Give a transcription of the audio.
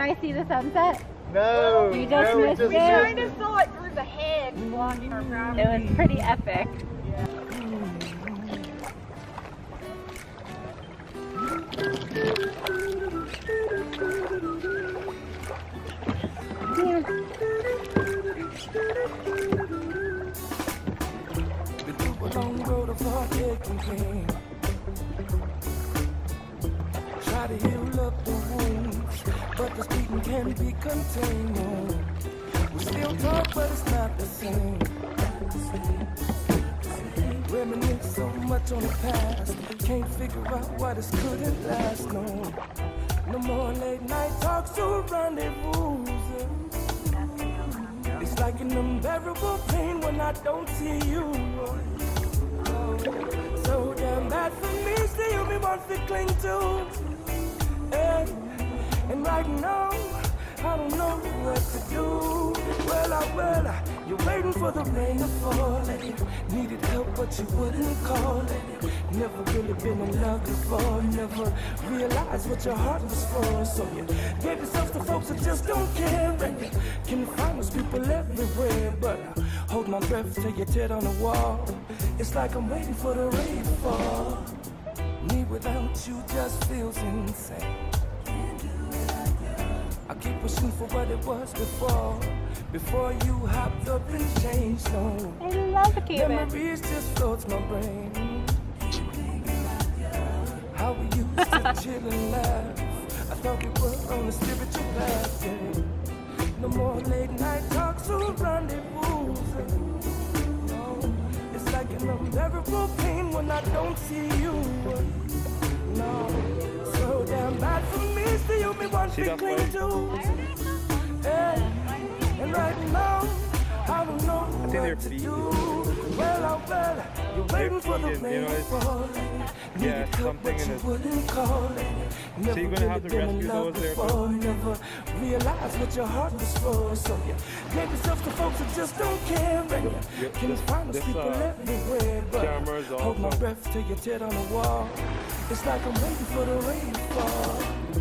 I see the sunset? No. You just no, we missed just it. kind of saw it through the hedge blocking our property. It was pretty epic. Been through a long road of heartache and pain. Try to heal up the wounds, but the beating can't be contained. We still talk, but it's not the same. Reminisce so much on the past, can't figure out why this couldn't last. No, no more late night talks or rendezvous. It's like an unbearable pain when I don't see you. So damn bad for me, still me want to cling to. And right now, I don't know what to do. Well, I well, I- you're waiting for the rain to fall. And you needed help, but you wouldn't call it. Never really been in love before. Never realized what your heart was for. So you gave yourself to folks that just don't care. And you can find those people everywhere. But I hold my breath till you're dead on the wall. It's like I'm waiting for the rain to fall. Me without you just feels insane. I keep pushing for what it was before. Before you hopped up and changed, no. I love Cuban. Memories just floats my brain. How we used to chill and laugh. I thought we were on a spiritual path. No more late night talks or rendezvous. No, it's like an unbearable pain when I don't see you. No, See that to. And right now, I don't know think they're what to feeding. do. Well, oh, well, you're waiting for the you rain know, to fall. Yeah, something in you it. wouldn't call it. Never you're gonna have to rescue those there. Never realized what your heart was for. So you gave yourself to folks that just don't care. And you can find this, people uh, everywhere. But hold my breath till you're dead on the wall. It's like I'm waiting for the rain to fall.